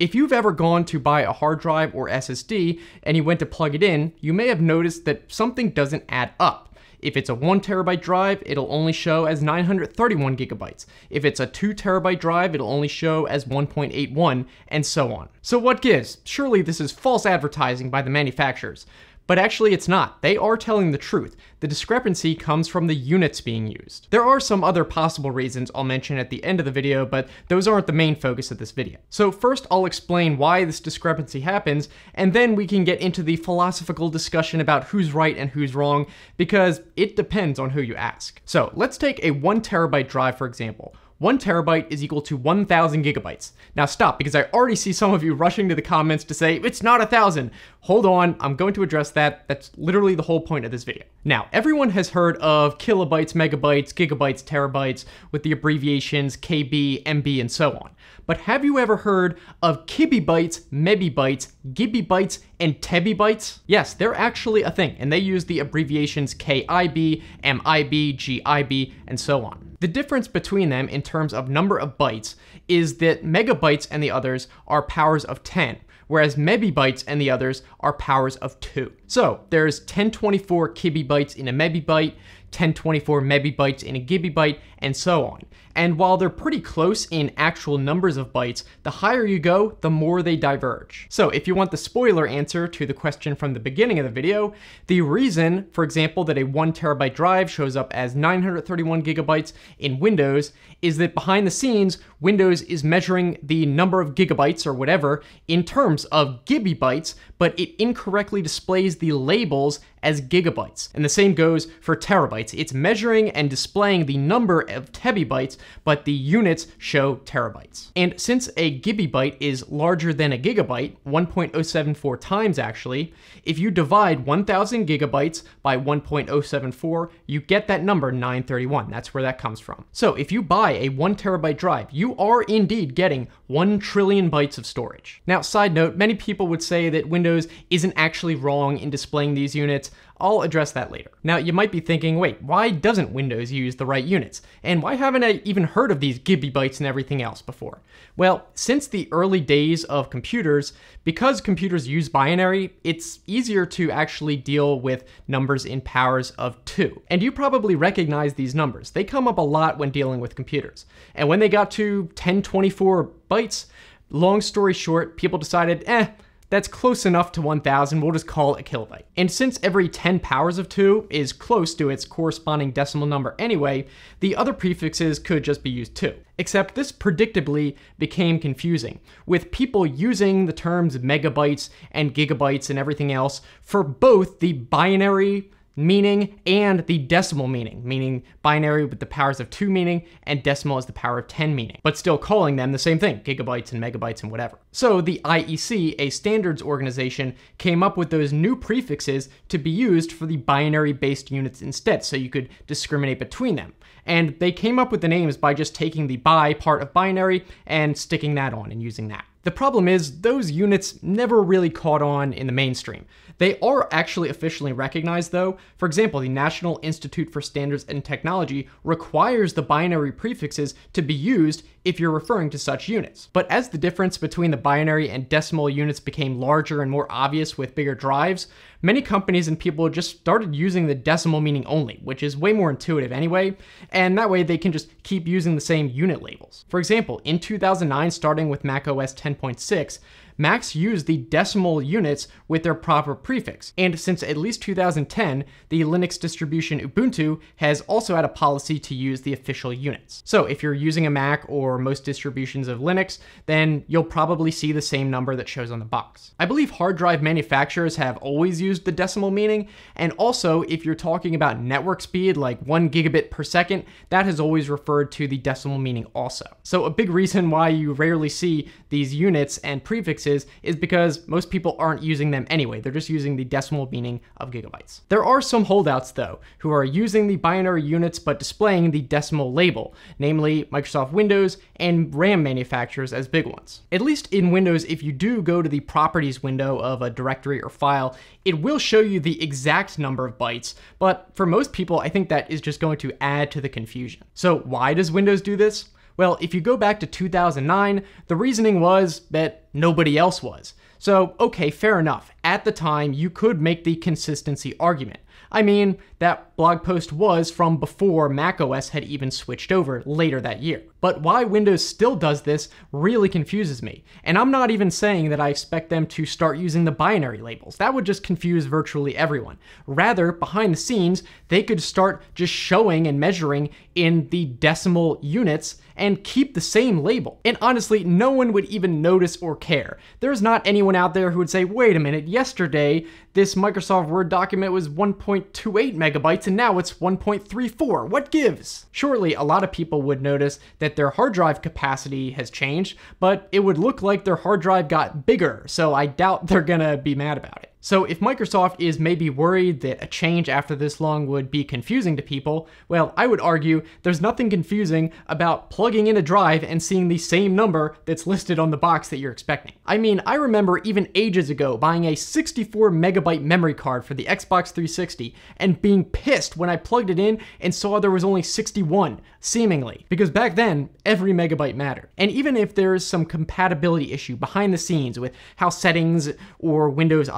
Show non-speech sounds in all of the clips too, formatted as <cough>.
If you've ever gone to buy a hard drive or SSD and you went to plug it in, you may have noticed that something doesn't add up. If it's a 1 terabyte drive, it'll only show as 931 gigabytes. If it's a 2 terabyte drive, it'll only show as 1.81, and so on. So what gives? Surely this is false advertising by the manufacturers. But actually, it's not. They are telling the truth. The discrepancy comes from the units being used. There are some other possible reasons I'll mention at the end of the video, but those aren't the main focus of this video. So first, I'll explain why this discrepancy happens, and then we can get into the philosophical discussion about who's right and who's wrong, because it depends on who you ask. So let's take a one terabyte drive, for example. One terabyte is equal to 1,000 gigabytes. Now stop, because I already see some of you rushing to the comments to say, it's not a thousand. Hold on, I'm going to address that. That's literally the whole point of this video. Now, everyone has heard of kilobytes, megabytes, gigabytes, terabytes, with the abbreviations KB, MB, and so on. But have you ever heard of kibibytes, mebibytes, gibibytes, and tebibytes? Yes, they're actually a thing, and they use the abbreviations KIB, MIB, GIB, and so on. The difference between them in terms of number of bytes is that megabytes and the others are powers of 10, whereas mebibytes and the others are powers of 2. So there's 1024 kibibytes in a mebibyte, 1024 mebibytes in a gibibyte, and so on. And while they're pretty close in actual numbers of bytes, the higher you go, the more they diverge. So if you want the spoiler answer to the question from the beginning of the video, the reason, for example, that a one terabyte drive shows up as 931 gigabytes in Windows is that behind the scenes, Windows is measuring the number of gibibytes or whatever in terms of gigabytes, but it incorrectly displays the labels as gigabytes. And the same goes for terabytes. It's measuring and displaying the number of tebibytes, but the units show terabytes. And since a gibibyte is larger than a gigabyte, 1.074 times actually, if you divide 1000 gigabytes by 1.074, you get that number 931. That's where that comes from. So if you buy a one terabyte drive, you are indeed getting 1 trillion bytes of storage. Now, side note, many people would say that Windows isn't actually wrong in displaying these units. I'll address that later. Now, you might be thinking, wait, why doesn't Windows use the right units? And why haven't I even heard of these gibibytes and everything else before? Well, since the early days of computers, because computers use binary, it's easier to actually deal with numbers in powers of 2. And you probably recognize these numbers. They come up a lot when dealing with computers. And when they got to 1024 bytes, long story short, people decided, eh, that's close enough to 1000, we'll just call it a kilobyte. And since every 10 powers of 2 is close to its corresponding decimal number anyway, the other prefixes could just be used too. Except this predictably became confusing, with people using the terms megabytes and gigabytes and everything else for both the binary meaning and the decimal meaning, meaning binary with the powers of 2 meaning and decimal as the power of 10 meaning, but still calling them the same thing, gigabytes and megabytes and whatever. So the IEC, a standards organization, came up with those new prefixes to be used for the binary based units instead, so you could discriminate between them. And they came up with the names by just taking the bi part of binary and sticking that on and using that. The problem is, those units never really caught on in the mainstream. They are actually officially recognized though. For example, the National Institute for Standards and Technology requires the binary prefixes to be used if you're referring to such units. But as the difference between the binary and decimal units became larger and more obvious with bigger drives, many companies and people just started using the decimal meaning only, which is way more intuitive anyway, and that way they can just keep using the same unit labels. For example, in 2009, starting with macOS 10.6, Macs use the decimal units with their proper prefix. And since at least 2010, the Linux distribution Ubuntu has also had a policy to use the official units. So if you're using a Mac or most distributions of Linux, then you'll probably see the same number that shows on the box. I believe hard drive manufacturers have always used the decimal meaning, and also if you're talking about network speed like one gigabit per second, that has always referred to the decimal meaning also. So a big reason why you rarely see these units and prefixes is because most people aren't using them anyway. They're just using the decimal meaning of gigabytes. There are some holdouts though, who are using the binary units but displaying the decimal label, namely Microsoft Windows and RAM manufacturers as big ones. At least in Windows, if you do go to the properties window of a directory or file, it will show you the exact number of bytes, but for most people, I think that is just going to add to the confusion. So why does Windows do this? Well, if you go back to 2009, the reasoning was that nobody else was. So, okay, fair enough. At the time, you could make the consistency argument. I mean, that blog post was from before macOS had even switched over later that year. But why Windows still does this really confuses me. And I'm not even saying that I expect them to start using the binary labels. That would just confuse virtually everyone. Rather, behind the scenes, they could start just showing and measuring in the decimal units and keep the same label. And honestly, no one would even notice or care. There's not anyone out there who would say, wait a minute, yesterday this Microsoft Word document was 1.28 megabytes and now it's 1.34. What gives? Surely a lot of people would notice that their hard drive capacity has changed, but it would look like their hard drive got bigger, so I doubt they're gonna be mad about it. So if Microsoft is maybe worried that a change after this long would be confusing to people, well, I would argue there's nothing confusing about plugging in a drive and seeing the same number that's listed on the box that you're expecting. I mean, I remember even ages ago buying a 64 megabyte memory card for the Xbox 360 and being pissed when I plugged it in and saw there was only 61, seemingly, because back then, every megabyte mattered. And even if there's some compatibility issue behind the scenes with how settings or Windows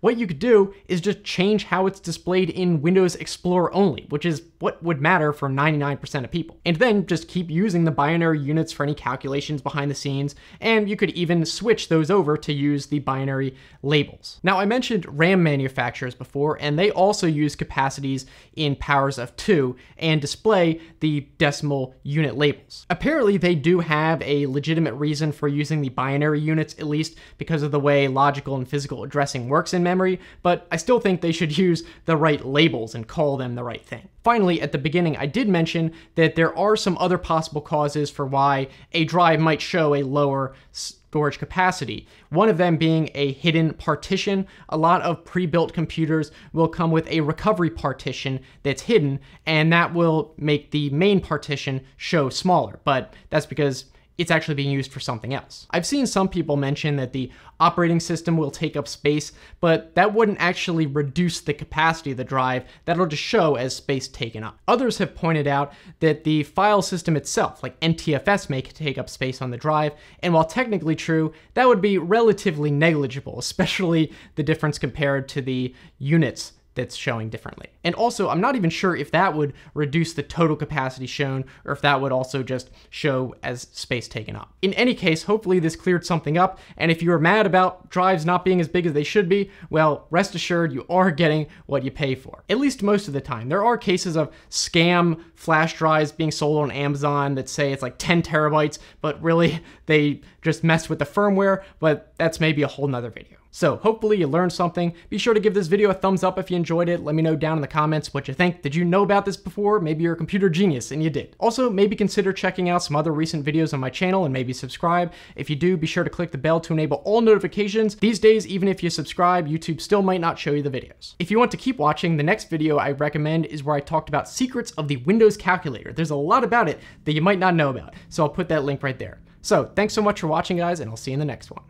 what you could do is just change how it's displayed in Windows Explorer only, which is what would matter for 99% of people. And then just keep using the binary units for any calculations behind the scenes, and you could even switch those over to use the binary labels. Now, I mentioned RAM manufacturers before, and they also use capacities in powers of two and display the decimal unit labels. Apparently, they do have a legitimate reason for using the binary units, at least because of the way logical and physical addressing works in memory, but I still think they should use the right labels and call them the right thing. Finally, at the beginning, I did mention that there are some other possible causes for why a drive might show a lower storage capacity. One of them being a hidden partition. A lot of pre-built computers will come with a recovery partition that's hidden, and that will make the main partition show smaller. But that's because it's actually being used for something else. I've seen some people mention that the operating system will take up space, but that wouldn't actually reduce the capacity of the drive, that'll just show as space taken up. Others have pointed out that the file system itself, like NTFS, may take up space on the drive, and while technically true, that would be relatively negligible, <laughs> especially the difference compared to the units that's showing differently. And also, I'm not even sure if that would reduce the total capacity shown or if that would also just show as space taken up. In any case, hopefully this cleared something up, and if you are mad about drives not being as big as they should be, well, rest assured you are getting what you pay for. At least most of the time. There are cases of scam flash drives being sold on Amazon that say it's like 10 terabytes, but really they just messed with the firmware, but that's maybe a whole nother video. So hopefully you learned something. Be sure to give this video a thumbs up if you enjoyed it. Let me know down in the comments what you think. Did you know about this before? Maybe you're a computer genius and you did. Also, maybe consider checking out some other recent videos on my channel and maybe subscribe. If you do, be sure to click the bell to enable all notifications. These days, even if you subscribe, YouTube still might not show you the videos. If you want to keep watching, the next video I recommend is where I talked about secrets of the Windows calculator. There's a lot about it that you might not know about, so I'll put that link right there. So thanks so much for watching, guys, and I'll see you in the next one.